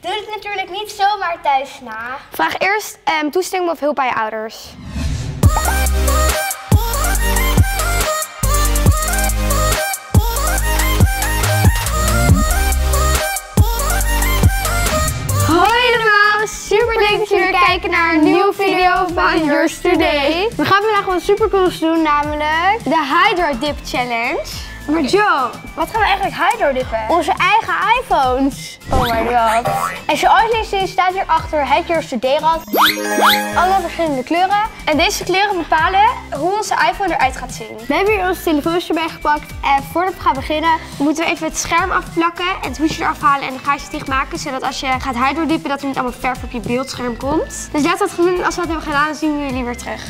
Doe het natuurlijk niet zomaar thuis na. Vraag eerst um, toestemming of hulp bij je ouders. Hoi allemaal, super leuk dat jullie weer kijken naar een nieuwe video van Yours Today. We gaan vandaag wat super cools doen, namelijk de Hydro Dip Challenge. Maar Joe, wat gaan we eigenlijk hydro-dippen? Onze eigen iPhones. Oh my god. En zoals je ziet staat hier achter het Yours Today rad. Allemaal verschillende kleuren. En deze kleuren bepalen hoe onze iPhone eruit gaat zien. We hebben hier onze telefoons erbij gepakt. En voordat we gaan beginnen, moeten we even het scherm afplakken en het hoesje eraf halen en de gaatjes dicht maken. Zodat als je gaat hydro-dippen, dat er niet allemaal verf op je beeldscherm komt. Dus laten we dat gaan doen. En als we dat hebben gedaan, zien we jullie weer terug.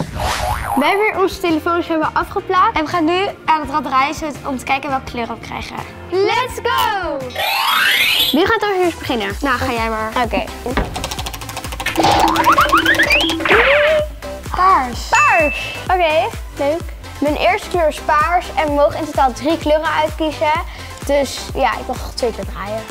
We hebben hier onze telefoons hebben afgeplakt. En we gaan nu aan het rad draaien om te kijken welke kleur we krijgen. Let's go! Wie gaat er eerst beginnen? Nou, ga jij maar. Oké. Paars. Paars. Oké, leuk. Mijn eerste kleur is paars en we mogen in totaal drie kleuren uitkiezen. Dus ja, ik mag twee keer draaien.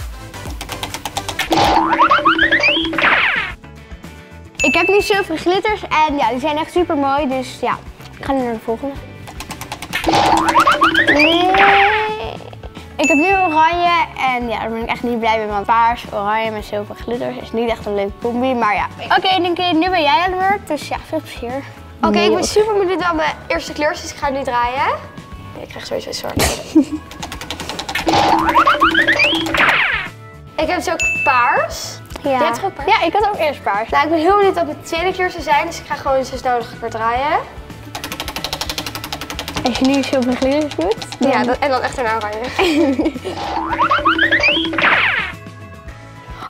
Ik heb nu zilveren glitters en ja, die zijn echt super mooi. Dus ja, ik ga nu naar de volgende. Nee. Ik heb nu oranje en ja, daar ben ik echt niet blij mee, want paars, oranje met zilveren glitters is niet echt een leuke combi, maar ja. Oké, okay, nu ben jij aan de beurt, dus ja, veel plezier. Oké, ik ben super benieuwd aan mijn eerste kleur, dus ik ga nu draaien. Nee, ik krijg sowieso zwart. ik heb dus ook paars. Ja. Jij hebt ook paars? Ja, ik had ook eerst paars. Nou, ik ben heel benieuwd wat mijn tweede kleur zou zijn, dus ik ga gewoon zo snel mogelijk draaien. Als je nu zilveren glitters doet. Dan... Ja, dat, en dan echt een oranje.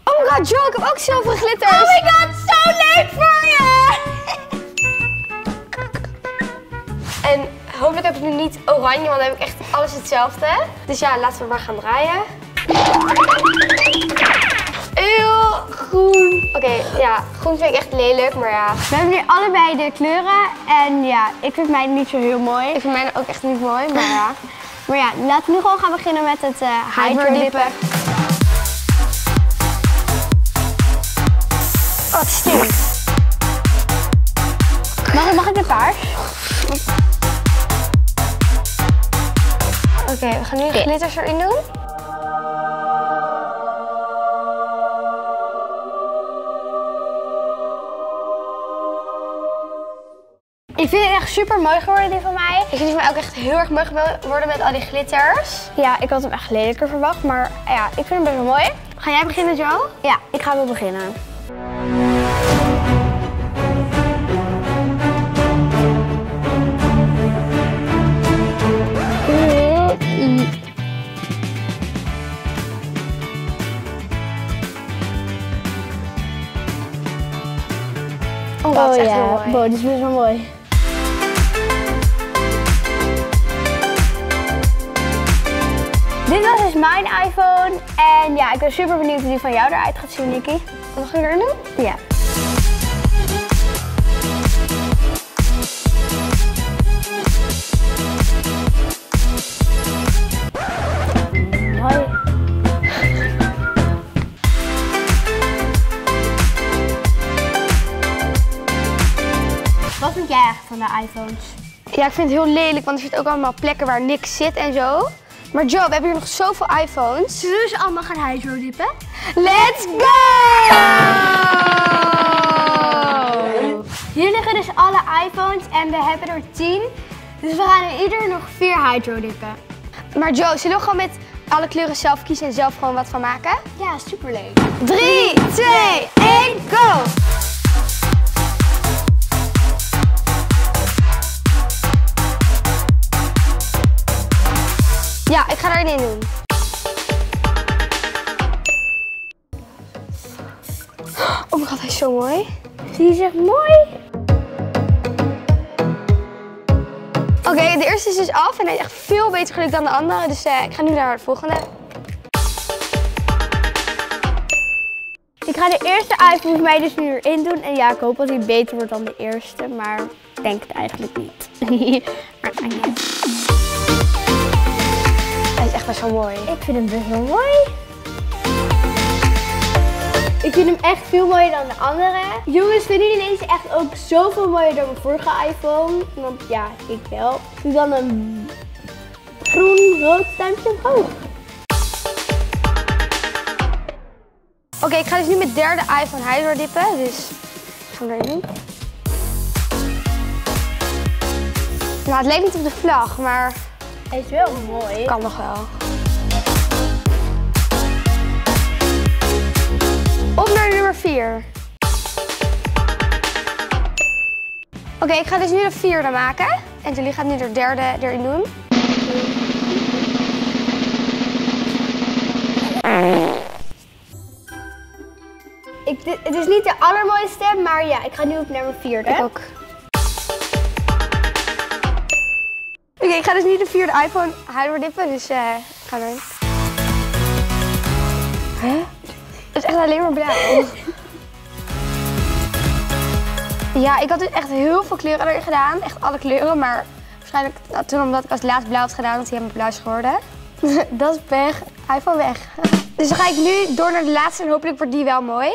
oh my god, Joe, ik heb ook zilveren glitters. Oh my god, zo leuk voor je! en hopelijk heb ik nu niet oranje, want dan heb ik echt alles hetzelfde. Dus ja, laten we maar gaan draaien. Groen. Oké, ja, groen vind ik echt lelijk, maar ja. We hebben nu allebei de kleuren en ja, ik vind mij niet zo heel mooi. Ik vind mij ook echt niet mooi, maar ja. maar ja, laten we nu gewoon gaan beginnen met het uh, hydro dippen. Oh, het stinkt. Mag, mag ik de paars? Oké, we gaan nu de glitters erin doen. Ik vind het echt super mooi geworden, die van mij. Ik vind het ook echt heel erg mooi geworden met al die glitters. Ja, ik had hem echt lelijker verwacht, maar ja, ik vind hem best wel mooi. Ga jij beginnen, Jo? Ja, ik ga wel beginnen. Oh, dat is echt heel mooi. Wow, dit is best wel mooi. Dit was dus mijn iPhone. En ja, ik ben super benieuwd hoe die van jou eruit gaat zien, Nicky. Mag ik erin doen? Ja. Wat vind jij eigenlijk van de iPhones? Ja, ik vind het heel lelijk, want er zitten ook allemaal plekken waar niks zit en zo. Maar Joe, we hebben hier nog zoveel iPhones. Zullen we ze allemaal gaan hydro dippen? Let's go! Hier liggen dus alle iPhones en we hebben er 10. Dus we gaan er ieder nog 4 hydro dippen. Maar Joe, zullen we gewoon met alle kleuren zelf kiezen en zelf gewoon wat van maken? Ja, superleuk. 3, 2, 1, go! Ik ga erin doen. Oh mijn god, hij is zo mooi. Die is echt mooi. Oké, de eerste is dus af en hij is echt veel beter gelukt dan de andere. Dus uh, ik ga nu naar de volgende. Ik ga de eerste iPhone voor mij dus nu erin doen. En ja, ik hoop dat hij beter wordt dan de eerste. Maar ik denk het eigenlijk niet. maar. Hij mooi. Ik vind hem best wel mooi. Ik vind hem echt veel mooier dan de andere. Jongens, vinden jullie deze echt ook zoveel mooier dan mijn vorige iPhone? Want ja, ik wel. Doe dan een groen-rood duimpje omhoog. Oké, ik ga dus nu mijn derde iPhone hydro dippen. Dus ik ga hem erin doen. Nou, het leek niet op de vlag, maar Hij is wel mooi. kan nog wel. Op naar nummer 4. Oké, ik ga dus nu de vierde maken. En jullie gaan nu de derde erin doen. Ik, het is niet de allermooiste, maar ja, ik ga nu op nummer 4. Ik ook. Oké, ik ga dus nu de vierde iPhone hydro dippen, dus ik ga erin. Echt alleen maar blauw. ja, ik had dus echt heel veel kleuren erin gedaan. Echt alle kleuren, maar waarschijnlijk nou, toen omdat ik als laatst blauw had gedaan, dat hij helemaal blauw is geworden. dat is weg. iPhone weg. dus dan ga ik nu door naar de laatste en hopelijk wordt die wel mooi.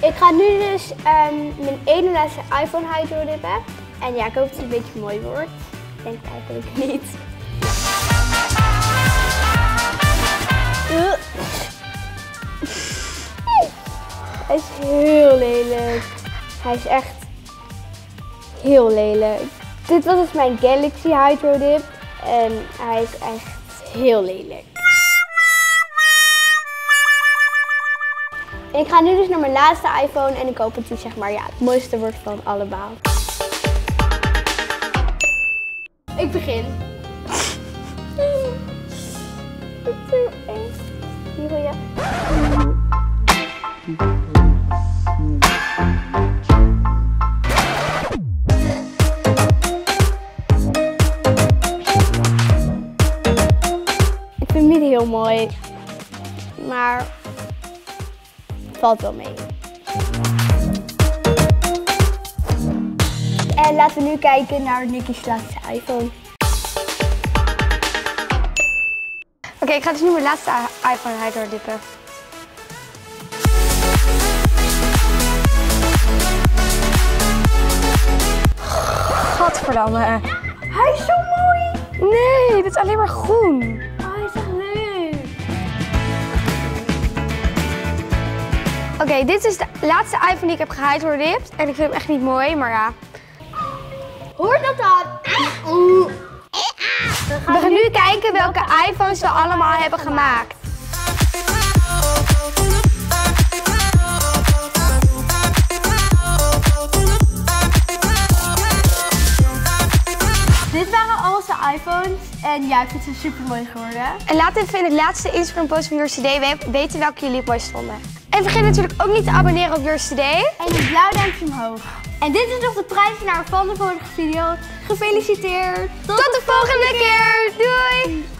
Ik ga nu dus ehm, mijn ene laatste iPhone hydro dippen. En ja, ik hoop dat het een beetje mooi wordt. Ik denk eigenlijk niet. Hij is heel lelijk. Hij is echt heel lelijk. Dit was dus mijn Galaxy Hydro Dip. En hij is echt heel lelijk. Ik ga nu dus naar mijn laatste iPhone en ik hoop dat die zeg maar ja, het mooiste wordt van allemaal. Ik begin. Mooi, maar valt wel mee. En laten we nu kijken naar Nicky's laatste iPhone. Oké, ik ga dus nu mijn laatste iPhone hydro dippen. Gadverdamme. Hij is zo mooi! Nee, dit is alleen maar groen. Oké, dit is de laatste iPhone die ik heb gehydrodipt. En ik vind hem echt niet mooi, maar ja. Hoort dat dan? Oeh. We gaan nu kijken welke iPhones we allemaal hebben gemaakt. Dit waren al onze iPhones en ja, ik vind ze super mooi geworden. En laat even in het laatste Instagram post van Today we- weten welke jullie het mooist vonden. En vergeet natuurlijk ook niet te abonneren op Yours Today. En een blauw duimpje omhoog. En dit is nog de prijswinnaar van de vorige video. Gefeliciteerd! Tot de volgende keer. Doei!